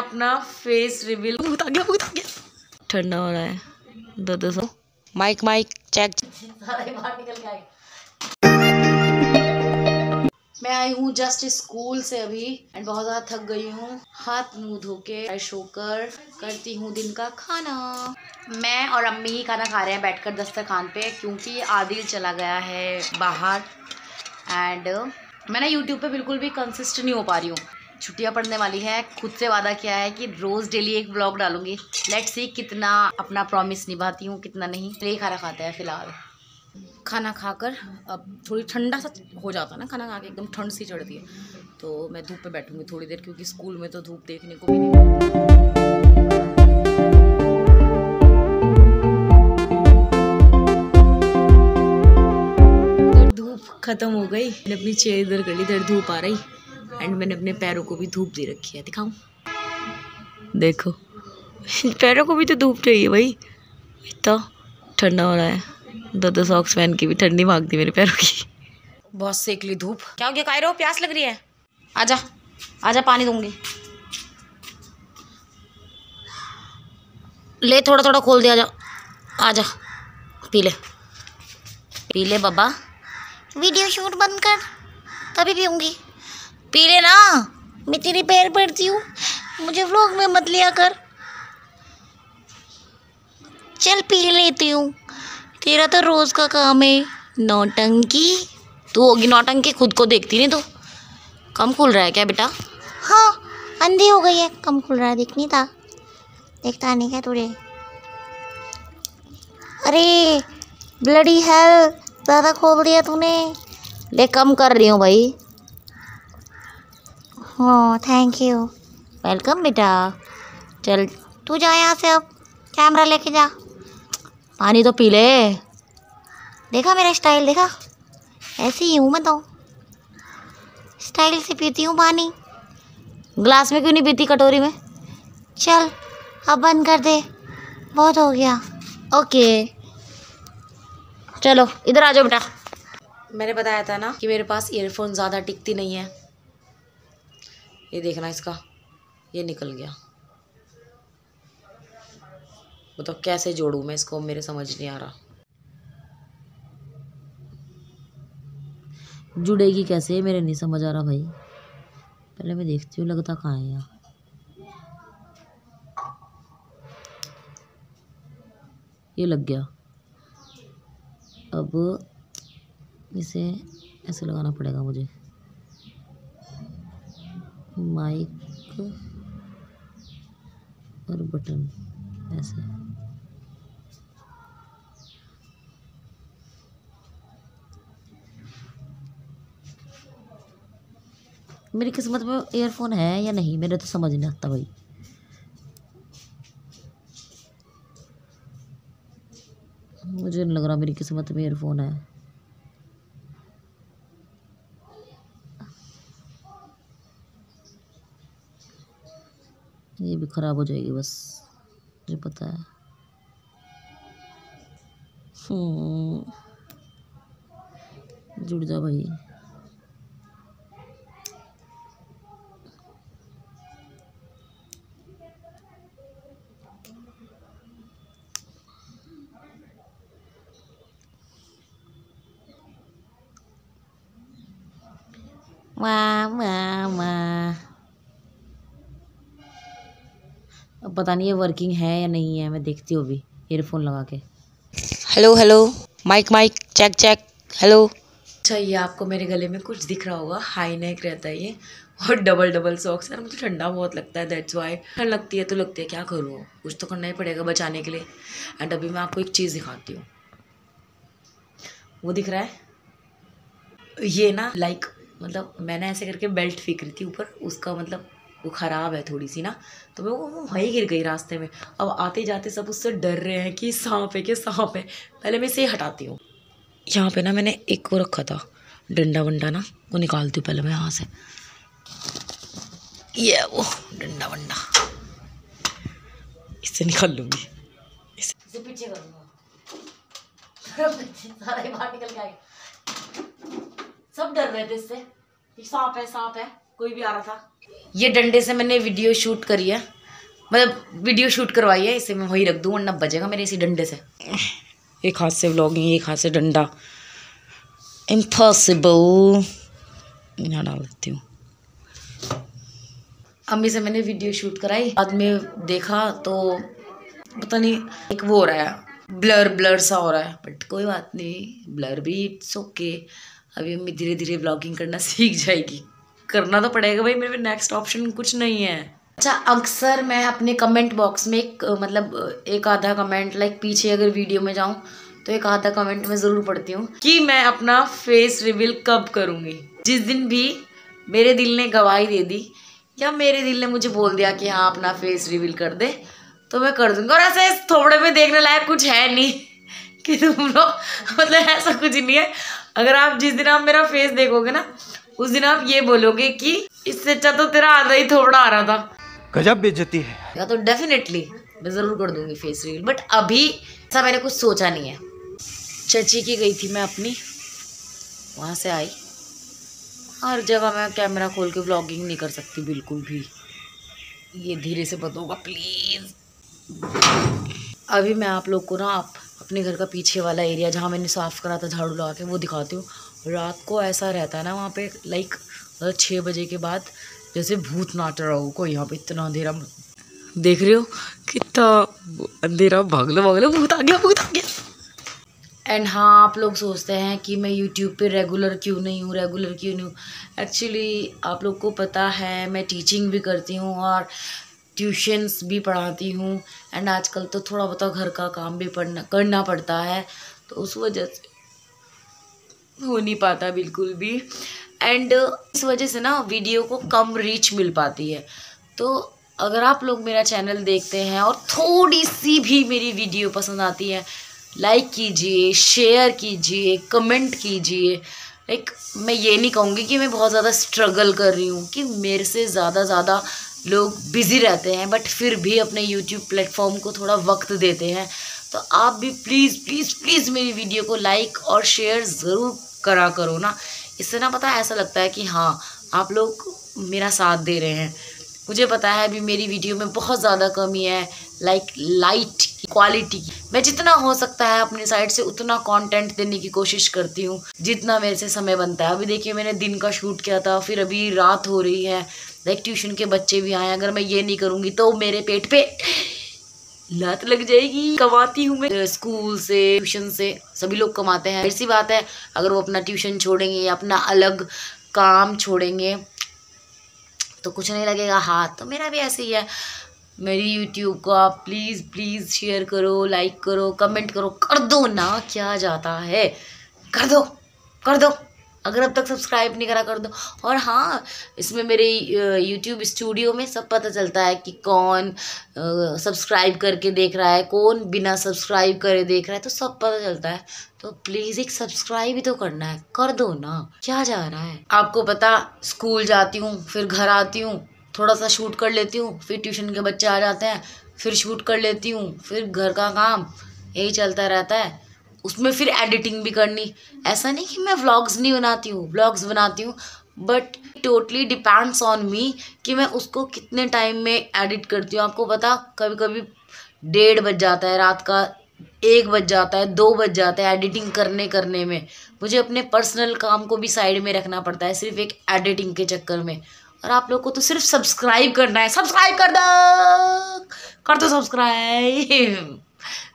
अपना face reveal भूत आ गया भूत आ गया ठंडा हो रहा है। दो दो सौ। माइक माइक चेक मैं आई हूँ जस्ट स्कूल से अभी एंड बहुत ज़्यादा थक गई हूँ। हाथ मुँह धो के फ्रेश होकर करती हूँ दिन का खाना। मैं और अम्मी ही खाना खा रहे हैं बैठकर दस्तरखान पे क्योंकि आदिल चला गया है बाहर। एंड मैं ना यूट्यूब पे बिल्कुल भी कंसिस्ट नहीं हो पा रही हूँ। छुट्टियाँ पड़ने वाली है। खुद से वादा किया है कि रोज़ डेली एक ब्लॉग डालूँगी। लेट सी कितना अपना प्रॉमिस निभाती हूँ, कितना नहीं। यही खाना खाते हैं फ़िलहाल। खाना खाकर अब थोड़ी ठंडा सा हो जाता है ना खाना खा के एकदम ठंड सी चढ़ती है। तो मैं धूप पे बैठूँगी थोड़ी देर क्योंकि स्कूल में तो धूप देखने को भी नहीं ख़त्म हो गई। अपनी चेयर इधर कर ली, इधर धूप आ रही। एंड मैंने अपने पैरों को भी धूप दे रखी है दिखाऊँ? देखो। पैरों को भी तो धूप चाहिए भाई। इतना ठंडा हो रहा है। दो दो सॉक्स पहन के भी ठंडी भागती मेरे पैरों की। बहुत सेक ली धूप। क्या हो गया कायरो? प्यास लग रही है। आजा आजा पानी दूँगी। ले थोड़ा थोड़ा खोल दिया जा आजा पी ले। पी ले बाबा वीडियो शूट बंद कर तभी पीऊँगी। पी ले ना, मैं तेरे पैर पड़ती हूँ। मुझे व्लॉग में मत लिया कर। चल पी लेती हूँ। तेरा तो रोज़ का काम है, नौटंकी। तू होगी नौटंकी, खुद को देखती नहीं तो। कम खुल रहा है क्या बेटा? हाँ अंधी हो गई है। कम खुल रहा है, देख नहीं था। देखता नहीं क्या तुझे अरे ब्लडी हेल ज़्यादा खोल दिया तूने। ले कम कर रही हूँ भाई। हाँ थैंक यू वेलकम बेटा। चल, तू जा यहाँ से अब। कैमरा लेके जा। पानी तो पी ले। देखा मेरा स्टाइल देखा? ऐसे ही हूँ मैं तो। स्टाइल से पीती हूँ पानी। ग्लास में क्यों नहीं पीती कटोरी में? चल, अब बंद कर दे। बहुत हो गया। ओके चलो, इधर आ जाओ बेटा। मैंने बताया था ना कि मेरे पास ईयरफोन ज़्यादा टिकती नहीं है। ये देखना इसका। ये निकल गया। मतलब तो कैसे जोड़ूँ मैं इसको? मेरे समझ नहीं आ रहा। जुड़ेगी कैसे? मेरे नहीं समझ आ रहा भाई। पहले मैं देखती हूँ, लगता कहाँ है यहाँ ये लग गया। अब इसे ऐसे लगाना पड़ेगा मुझे। माइक और बटन, ऐसे। मेरी किस्मत में ईयरफोन है या नहीं, मेरे तो समझ नहीं आता भाई। मुझे नहीं लग रहा मेरी किस्मत में ईयरफोन है। ये भी ख़राब हो जाएगी बस, मुझे पता है। हम्म। जुड़ जा भाई। वाह वाह वाह। अब पता नहीं ये वर्किंग है या नहीं है मैं देखती हूँ अभी ईयरफोन लगा के। Hello hello mic mic check check hello अच्छा ये आपको मेरे गले में कुछ दिख रहा होगा हाई नेक रहता है ये और डबल डबल सॉक्स है मुझे ठंडा बहुत लगता है दैट्स वाई ठंड लगती है तो लगती है क्या करूँ कुछ तो करना ही पड़ेगा बचाने के लिए। एंड अभी मैं आपको एक चीज़ दिखाती हूँ। वो दिख रहा है? ये ना लाइक मतलब मैंने ऐसे करके बेल्ट फेंक रही थी ऊपर उसका मतलब वो ख़राब है थोड़ी सी ना तो मैं वो वहीं गिर गई रास्ते में। अब आते जाते सब उससे डर रहे हैं कि सांप है, कि सांप है। पहले मैं इसे हटाती हूँ। यहाँ पे ना मैंने एक वो रखा था डंडा वंडा ना, वो निकालती हूँ पहले मैं यहाँ से। ये वो डंडा वंडा इससे निकाल लूँगी। इससे पीछे सारे बाहर निकल के आए सब डर रहे थे इससे। सांप है सांप है, कोई भी आ रहा था। ये डंडे से मैंने वीडियो शूट करी है। मतलब वीडियो शूट करवाई है इसे मैं वही रख दूँ वरना बजेगा मेरे इसी डंडे से। एक हाथ से व्लॉगिंग एक हाथ से डंडा। इम्पॉसिबल यहाँ डाल देती हूँ। अम्मी से मैंने वीडियो शूट कराई बाद में देखा तो पता नहीं एक वो हो रहा है ब्लर ब्लर सा हो रहा है। बट कोई बात नहीं ब्लर भी इट्स ओके अभी अम्मी धीरे धीरे ब्लॉगिंग करना सीख जाएगी। करना तो पड़ेगा भाई, मेरे नेक्स्ट ऑप्शन कुछ नहीं है। अच्छा अक्सर मैं अपने कमेंट बॉक्स में एक मतलब एक आधा कमेंट लाइक पीछे अगर वीडियो में जाऊँ तो एक आधा कमेंट में ज़रूर पढ़ती हूँ कि मैं अपना फेस रिवील कब करूँगी। जिस दिन भी मेरे दिल ने गवाही दे दी, या मेरे दिल ने मुझे बोल दिया कि हाँ अपना फेस रिवील कर दे तो मैं कर दूँगी। और ऐसे थोड़े में देखने लायक कुछ है नहीं कि तुम लोग मतलब ऐसा कुछ नहीं है। अगर आप जिस दिन आप मेरा फेस देखोगे ना उस दिन आप ये बोलोगे कि इससे अच्छा तो तेरा आधा ही थोड़ा आ रहा था। गजब बेचती है। या तो डेफिनेटली मैं ज़रूर कर दूँगी फेस रिवील बट अभी ऐसा मैंने कुछ सोचा नहीं है। चची की गई थी मैं अपनी वहाँ से आई। हर जगह मैं कैमरा खोल के व्लॉगिंग नहीं कर सकती बिल्कुल भी। ये धीरे से बताऊँगा प्लीज़ अभी मैं आप लोग को ना आप अपने घर का पीछे वाला एरिया जहाँ मैंने साफ़ करा था झाड़ू लगा के, वो दिखाती हूँ। रात को ऐसा रहता है ना, वहाँ पे लाइक छः बजे के बाद जैसे भूत नाट रहा हो कोई, यहाँ पे इतना अंधेरा देख रहे हो? कितना अंधेरा भाग लो भाग लो भूत आ गया, भूत आ गया। एंड हाँ आप लोग सोचते हैं कि मैं यूट्यूब पे रेगुलर क्यों नहीं हूँ रेगुलर क्यों नहीं हूँ? एक्चुअली आप लोग को पता है, मैं टीचिंग भी करती हूँ और ट्यूशन्स भी पढ़ाती हूँ एंड आजकल तो थोड़ा बहुत घर का काम भी पढ़ना, करना पड़ता है तो उस वजह से हो नहीं पाता बिल्कुल भी एंड इस वजह से ना वीडियो को कम रीच मिल पाती है। तो अगर आप लोग मेरा चैनल देखते हैं और थोड़ी सी भी मेरी वीडियो पसंद आती है लाइक कीजिए शेयर कीजिए कमेंट कीजिए लाइक मैं ये नहीं कहूँगी कि मैं बहुत ज़्यादा स्ट्रगल कर रही हूँ कि मेरे से ज़्यादा ज़्यादा लोग बिज़ी रहते हैं बट फिर भी अपने यूट्यूब प्लेटफॉर्म को थोड़ा वक्त देते हैं। तो आप भी प्लीज़ प्लीज़ प्लीज़ मेरी वीडियो को लाइक और शेयर ज़रूर करा करो ना। इससे ना पता ऐसा लगता है कि हाँ आप लोग मेरा साथ दे रहे हैं। मुझे पता है अभी मेरी वीडियो में बहुत ज़्यादा कमी है लाइक लाइट की क्वालिटी की। मैं जितना हो सकता है अपनी साइड से उतना कंटेंट देने की कोशिश करती हूँ, जितना मेरे से समय बनता है। अभी देखिए, मैंने दिन का शूट किया था, फिर अभी रात हो रही है। लाइक ट्यूशन के बच्चे भी आए, अगर मैं ये नहीं करूँगी तो मेरे पेट पे लत लग जाएगी। कमाती हूँ मैं। स्कूल से, ट्यूशन से, सभी लोग कमाते हैं। ऐसी बात है, अगर वो अपना ट्यूशन छोड़ेंगे या अपना अलग काम छोड़ेंगे तो कुछ नहीं लगेगा। हाथ तो मेरा भी ऐसे ही है। मेरी यूट्यूब को आप प्लीज़ प्लीज़ शेयर करो लाइक करो कमेंट करो। कर दो ना, क्या जाता है? कर दो कर दो। अगर अब तक सब्सक्राइब नहीं करा कर दो और हाँ इसमें मेरे यूट्यूब स्टूडियो में सब पता चलता है कि कौन सब्सक्राइब करके देख रहा है, कौन बिना सब्सक्राइब करे देख रहा है तो सब पता चलता है। तो प्लीज़ एक सब्सक्राइब ही तो करना है, कर दो ना। क्या जा रहा है? आपको पता स्कूल जाती हूँ, फिर घर आती हूँ थोड़ा सा शूट कर लेती हूँ, फिर ट्यूशन के बच्चे आ जाते हैं, फिर शूट कर लेती हूँ, फिर घर का काम, यही चलता रहता है। उसमें फिर एडिटिंग भी करनी। ऐसा नहीं कि मैं व्लॉग्स नहीं बनाती हूँ व्लॉग्स बनाती हूँ but totally depends on me कि मैं उसको कितने टाइम में एडिट करती हूँ। आपको पता कभी कभी डेढ़ बज जाता है, रात का एक बज जाता है, दो बज जाता है एडिटिंग करने करने में। मुझे अपने पर्सनल काम को भी साइड में रखना पड़ता है, सिर्फ़ एक एडिटिंग के चक्कर में। और आप लोग को तो सिर्फ़ सब्सक्राइब करना है। सब्सक्राइब कर दो! कर दो सब्सक्राइब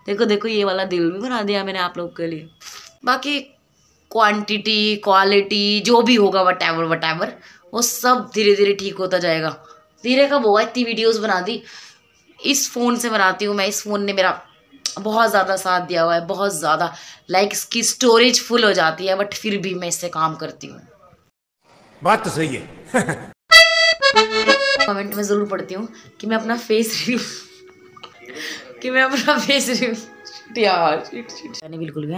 देखो देखो ये वाला दिल भी बना दिया मैंने आप लोग के लिए। बाकी क्वांटिटी क्वालिटी जो भी होगा वट एवर वट एवर वो सब धीरे धीरे ठीक होता जाएगा। धीरे कब होगा इतनी वीडियोस बना दी। इस फ़ोन से बनाती हूँ मैं। इस फ़ोन ने मेरा बहुत ज़्यादा साथ दिया हुआ है बहुत ज़्यादा। लाइक इसकी स्टोरेज फुल हो जाती है बट फिर भी मैं इससे काम करती हूँ। बात तो सही है। कमेंट में ज़रूर पढ़ती हूँ कि मैं अपना फेस रिव्यू कि मैं अपना फेस रिव्यू यार शिट शिट मैंने बिल्कुल भी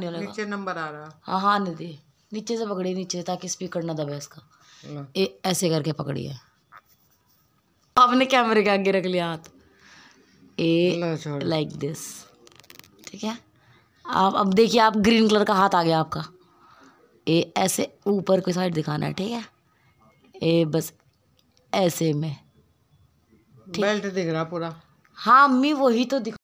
नीचे नंबर आ रहा। हाँ हाँ निधि नीचे से पकड़ी नीचे ताकि स्पीकर ना दबे इसका। ए ऐसे करके पकड़ी है आपने कैमरे के आगे रख लिया हाथ। ए लाइक दिस ठीक है? आप अब देखिए आप ग्रीन कलर का हाथ आ गया आपका। ए ऐसे ऊपर की साइड दिखाना है ठीक है? ए बस ऐसे में। बेल्ट दिख रहा पूरा। हाँ अम्मी वही तो दिख